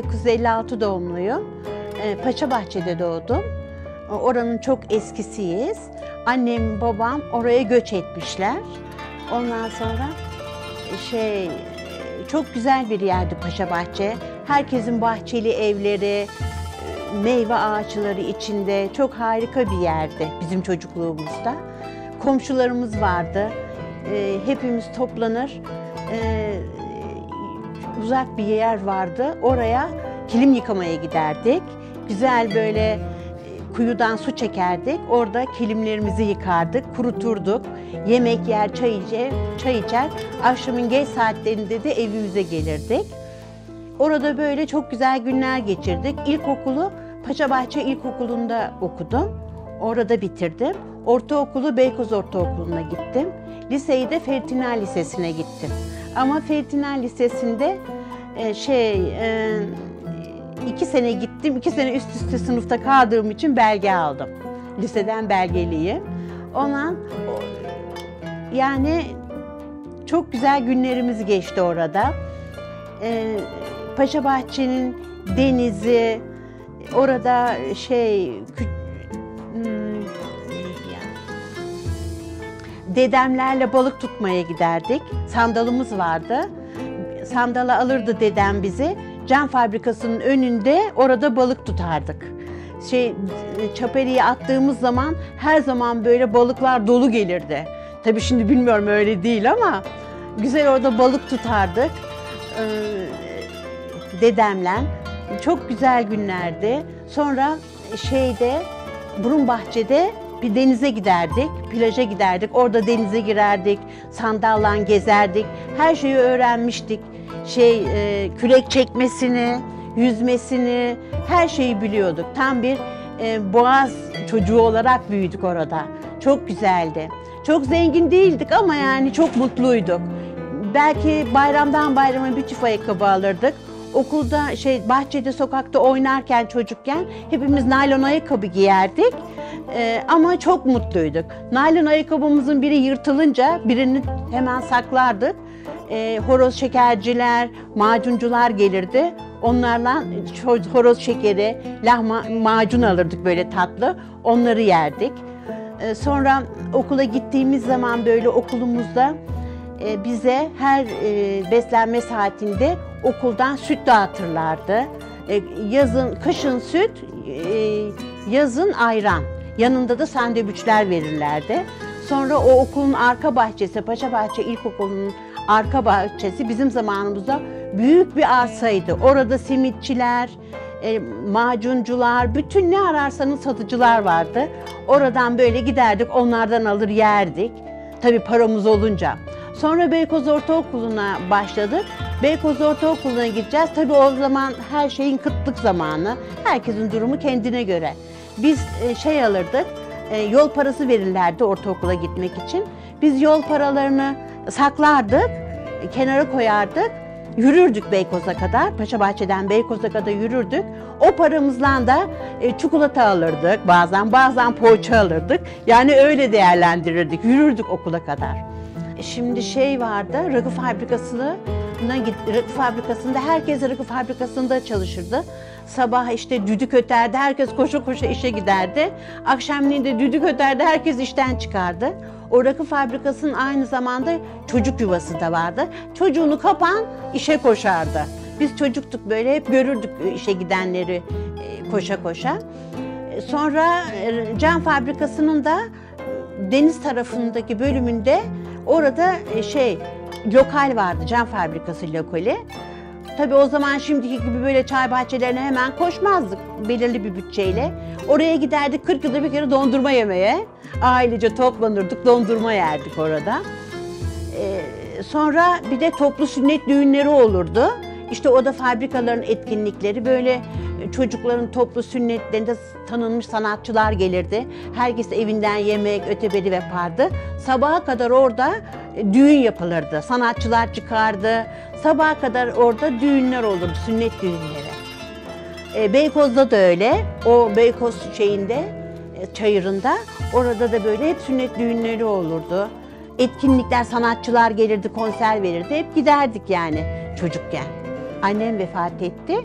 İsmim Müberra Özbek. 1956 doğumluyum. Ee, Paşabahçe'de doğdum. Oranın çok eskisiyiz. Annem, babam oraya göç etmişler. Ondan sonra şey çok güzel bir yerdi Paşabahçe. Herkesin bahçeli evleri, meyve ağaçları içinde çok harika bir yerdi bizim çocukluğumuzda. Komşularımız vardı. Ee, hepimiz toplanır. Uzak bir yer vardı. Oraya kilim yıkamaya giderdik. Güzel böyle e, kuyudan su çekerdik. Orada kilimlerimizi yıkardık, kuruturduk. Yemek yer, çay içer, çay içer. Akşamın geç saatlerinde de evimize gelirdik. Orada böyle çok güzel günler geçirdik. İlkokulu Paşabahçe İlkokulu'nda okudum. Orada bitirdim. Ortaokulu Beykoz Ortaokulu'na gittim. Liseyi de Fertina Lisesi'ne gittim. Ama Fertina Lisesi'nde e, şey e, iki sene gittim. iki sene üst üste sınıfta kaldığım için belge aldım. Liseden belgeliyim. Ona yani çok güzel günlerimiz geçti orada. E, Paşa Bahçe'nin denizi, orada şey dedemlerle balık tutmaya giderdik. Sandalımız vardı. Sandala alırdı dedem bizi. Cam fabrikasının önünde orada balık tutardık. Şey çaperiye attığımız zaman her zaman böyle balıklar dolu gelirdi. Tabii şimdi bilmiyorum öyle değil ama güzel orada balık tutardık. Ee, dedemle. Çok güzel günlerdi. Sonra şeyde Burun Bahçe'de bir denize giderdik, plaja giderdik. Orada denize girerdik, sandalla gezerdik. Her şeyi öğrenmiştik. Şey e, kürek çekmesini, yüzmesini, her şeyi biliyorduk. Tam bir e, boğaz çocuğu olarak büyüdük orada. Çok güzeldi. Çok zengin değildik ama yani çok mutluyduk. Belki bayramdan bayrama bir çift ayakkabı alırdık. Okulda şey bahçede sokakta oynarken çocukken hepimiz naylon ayakkabı giyerdik. Ee, ama çok mutluyduk. Naylon ayakkabımızın biri yırtılınca birini hemen saklardık. Ee, horoz şekerciler, macuncular gelirdi. Onlarla horoz şekeri, lahma, macun alırdık böyle tatlı. Onları yerdik. Ee, sonra okula gittiğimiz zaman böyle okulumuzda e, bize her e, beslenme saatinde okuldan süt dağıtırlardı. E, yazın, kışın süt, yazın ayran. Yanında da sandviçler verirlerdi. Sonra o okulun arka bahçesi, Paşabahçe İlkokulu'nun arka bahçesi bizim zamanımızda büyük bir arsaydı. Orada simitçiler, macuncular, bütün ne ararsanız satıcılar vardı. Oradan böyle giderdik, onlardan alır yerdik. Tabii paramız olunca. Sonra Beykoz Ortaokulu'na başladık. Beykoz Ortaokulu'na gideceğiz. Tabii o zaman her şeyin kıtlık zamanı. Herkesin durumu kendine göre. Biz e, şey alırdık, e, yol parası verirlerdi ortaokula gitmek için. Biz yol paralarını saklardık, e, kenara koyardık. Yürürdük Beykoz'a kadar, Paşabahçe'den Beykoz'a kadar yürürdük. O paramızla da çikolata alırdık bazen, bazen poğaça alırdık. Yani öyle değerlendirirdik, yürürdük okula kadar. Şimdi şey vardı, rakı fabrikasına git, rakı fabrikasında herkes rakı fabrikasında çalışırdı. Sabah işte düdük öterdi, herkes koşa koşa işe giderdi. Akşamleyin de düdük öterdi, herkes işten çıkardı. O rakı fabrikasının aynı zamanda çocuk yuvası da vardı. Çocuğunu kapan işe koşardı. Biz çocuktuk böyle hep görürdük işe gidenleri e, koşa koşa. Sonra e, cam fabrikasının da e, deniz tarafındaki bölümünde orada e, şey lokal vardı, cam fabrikası lokali. Tabii o zaman şimdiki gibi böyle çay bahçelerine hemen koşmazdık belirli bir bütçeyle. Oraya giderdik 40 yılda bir kere dondurma yemeye. Ailece toplanırdık, dondurma yerdik orada. Ee, sonra bir de toplu sünnet düğünleri olurdu. İşte o da fabrikaların etkinlikleri böyle çocukların toplu sünnetlerinde tanınmış sanatçılar gelirdi. Herkes evinden yemek, öteberi yapardı. Sabaha kadar orada e, düğün yapılırdı. Sanatçılar çıkardı. Sabaha kadar orada düğünler olurdu, sünnet düğünleri. E, Beykoz'da da öyle. O Beykoz şeyinde, e, çayırında orada da böyle hep sünnet düğünleri olurdu. Etkinlikler, sanatçılar gelirdi, konser verirdi. Hep giderdik yani çocukken. Annem vefat etti.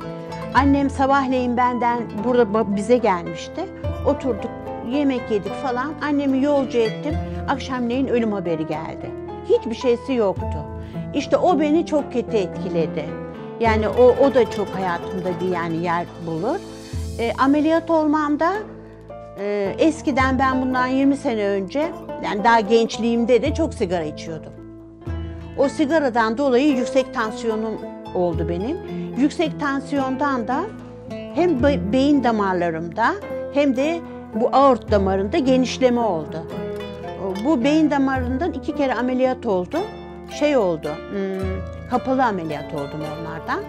Annem sabahleyin benden burada bize gelmişti. Oturduk, yemek yedik falan. Annemi yolcu ettim. Akşamleyin ölüm haberi geldi. Hiçbir şeysi yoktu. İşte o beni çok kötü etkiledi. Yani o, o da çok hayatımda bir yani yer bulur. E, ameliyat olmamda e, eskiden ben bundan 20 sene önce yani daha gençliğimde de çok sigara içiyordum. O sigaradan dolayı yüksek tansiyonum oldu benim. Yüksek tansiyondan da hem be- beyin damarlarımda hem de bu aort damarında genişleme oldu. Bu beyin damarından iki kere ameliyat oldu. Şey oldu, hmm, kapalı ameliyat oldum onlardan.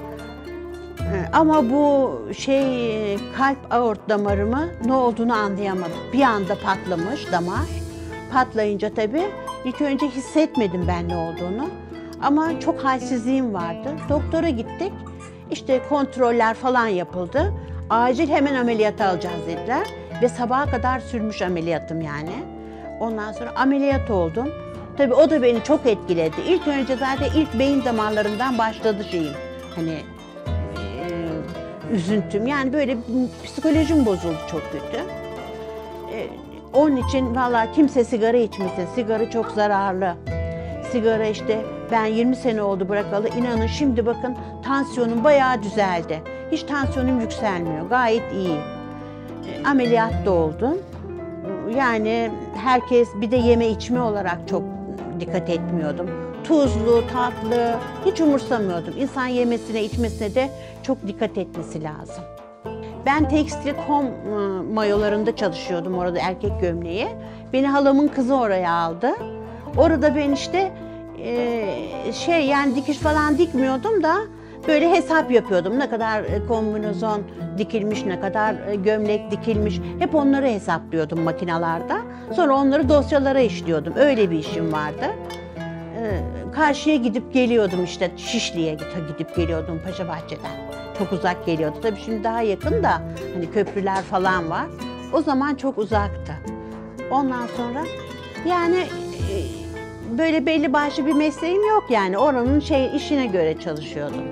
Ama bu şey kalp aort damarımı ne olduğunu anlayamadım. Bir anda patlamış damar. Patlayınca tabii ilk önce hissetmedim ben ne olduğunu. Ama çok halsizliğim vardı. Doktora gittik. İşte kontroller falan yapıldı. Acil hemen ameliyata alacağız dediler. Ve sabaha kadar sürmüş ameliyatım yani. Ondan sonra ameliyat oldum. Tabii o da beni çok etkiledi. İlk önce zaten ilk beyin damarlarından başladı şeyim. Hani e, üzüntüm. Yani böyle psikolojim bozuldu çok kötü. E, onun için valla kimse sigara içmesin. Sigara çok zararlı. Sigara işte ben 20 sene oldu bırakalı. İnanın şimdi bakın tansiyonum bayağı düzeldi. Hiç tansiyonum yükselmiyor. Gayet iyi. E, ameliyat da oldum. Yani herkes bir de yeme içme olarak çok dikkat etmiyordum. Tuzlu, tatlı hiç umursamıyordum. İnsan yemesine, içmesine de çok dikkat etmesi lazım. Ben tekstil.com ıı, mayolarında çalışıyordum orada erkek gömleği. Beni halamın kızı oraya aldı. Orada ben işte e, şey yani dikiş falan dikmiyordum da böyle hesap yapıyordum. Ne kadar e, kombinezon dikilmiş, ne kadar e, gömlek dikilmiş. Hep onları hesaplıyordum makinalarda. Sonra onları dosyalara işliyordum. Öyle bir işim vardı. Ee, karşıya gidip geliyordum işte Şişli'ye gidip geliyordum Paşabahçe'den. Çok uzak geliyordu. Tabii şimdi daha yakın da hani köprüler falan var. O zaman çok uzaktı. Ondan sonra yani e, böyle belli başlı bir mesleğim yok yani. Oranın şey işine göre çalışıyordum.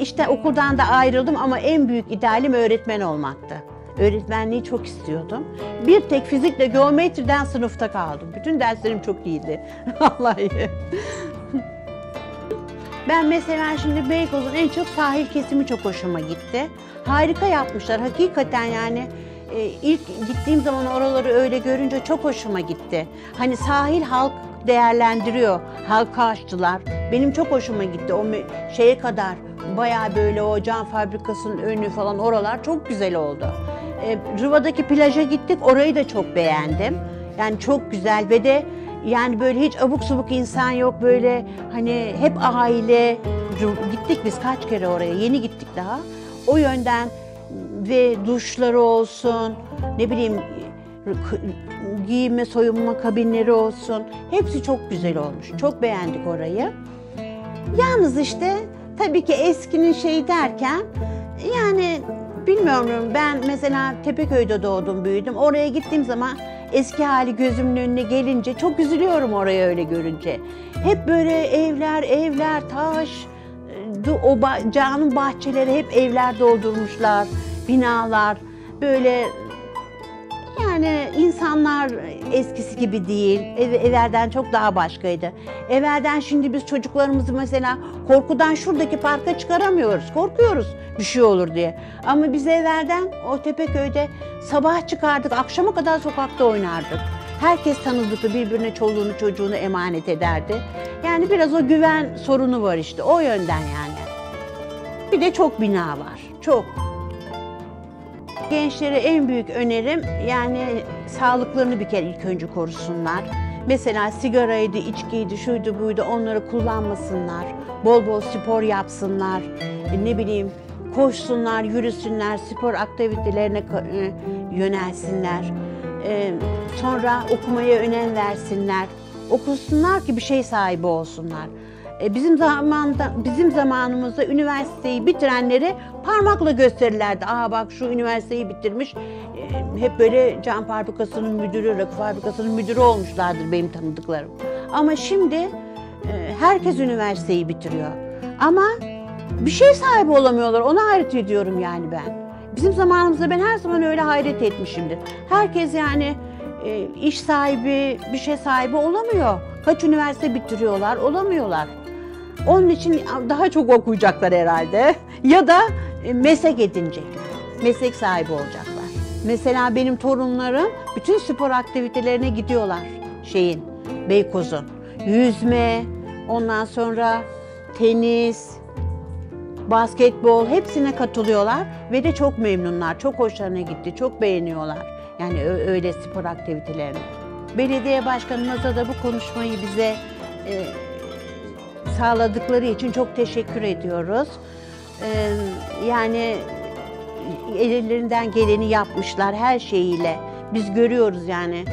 İşte okuldan da ayrıldım ama en büyük idealim öğretmen olmaktı. Öğretmenliği çok istiyordum. Bir tek fizikle geometriden sınıfta kaldım. Bütün derslerim çok iyiydi. Vallahi. Ben mesela şimdi Beykoz'un en çok sahil kesimi çok hoşuma gitti. Harika yapmışlar. Hakikaten yani e, ilk gittiğim zaman oraları öyle görünce çok hoşuma gitti. Hani sahil halk değerlendiriyor. Halka açtılar. Benim çok hoşuma gitti. O şeye kadar bayağı böyle o cam fabrikasının önü falan oralar çok güzel oldu. E, Rıva'daki plaja gittik. Orayı da çok beğendim. Yani çok güzel ve de yani böyle hiç abuk subuk insan yok böyle hani hep aile gittik biz kaç kere oraya yeni gittik daha. O yönden ve duşları olsun ne bileyim giyinme soyunma kabinleri olsun hepsi çok güzel olmuş. Çok beğendik orayı. Yalnız işte tabii ki eskinin şeyi derken yani bilmiyorum ben mesela Tepeköy'de doğdum büyüdüm. Oraya gittiğim zaman eski hali gözümün önüne gelince çok üzülüyorum oraya öyle görünce. Hep böyle evler evler taş du- o canın bahçeleri hep evler doldurmuşlar binalar böyle yani insanlar eskisi gibi değil. Ev, evvelden çok daha başkaydı. Evvelden şimdi biz çocuklarımızı mesela korkudan şuradaki parka çıkaramıyoruz. Korkuyoruz bir şey olur diye. Ama biz evvelden o Tepeköy'de sabah çıkardık, akşama kadar sokakta oynardık. Herkes tanıdıklı birbirine çoluğunu çocuğunu emanet ederdi. Yani biraz o güven sorunu var işte o yönden yani. Bir de çok bina var. Çok. Gençlere en büyük önerim yani sağlıklarını bir kere ilk önce korusunlar. Mesela sigaraydı, içkiydi, şuydu buydu onları kullanmasınlar. Bol bol spor yapsınlar. E, Ne bileyim koşsunlar, yürüsünler, spor aktivitelerine e, yönelsinler. E, Sonra okumaya önem versinler. Okusunlar ki bir şey sahibi olsunlar. E, Bizim zamanda bizim zamanımızda üniversiteyi bitirenleri parmakla gösterirlerdi. Aa bak şu üniversiteyi bitirmiş. E, Hep böyle cam fabrikasının müdürü, rakı fabrikasının müdürü olmuşlardır benim tanıdıklarım. Ama şimdi e, herkes üniversiteyi bitiriyor. Ama bir şey sahibi olamıyorlar. Ona hayret ediyorum yani ben. Bizim zamanımızda ben her zaman öyle hayret etmişimdir. Herkes yani iş sahibi, bir şey sahibi olamıyor. Kaç üniversite bitiriyorlar, olamıyorlar. Onun için daha çok okuyacaklar herhalde. Ya da e, meslek edinecekler. Meslek sahibi olacaklar. Mesela benim torunlarım bütün spor aktivitelerine gidiyorlar şeyin, Beykoz'un. Yüzme, ondan sonra tenis, basketbol hepsine katılıyorlar ve de çok memnunlar. Çok hoşlarına gitti, çok beğeniyorlar. Yani öyle spor aktivitelerini. Belediye başkanımıza da bu konuşmayı bize e, sağladıkları için çok teşekkür ediyoruz. E, yani ellerinden geleni yapmışlar her şeyiyle. Biz görüyoruz yani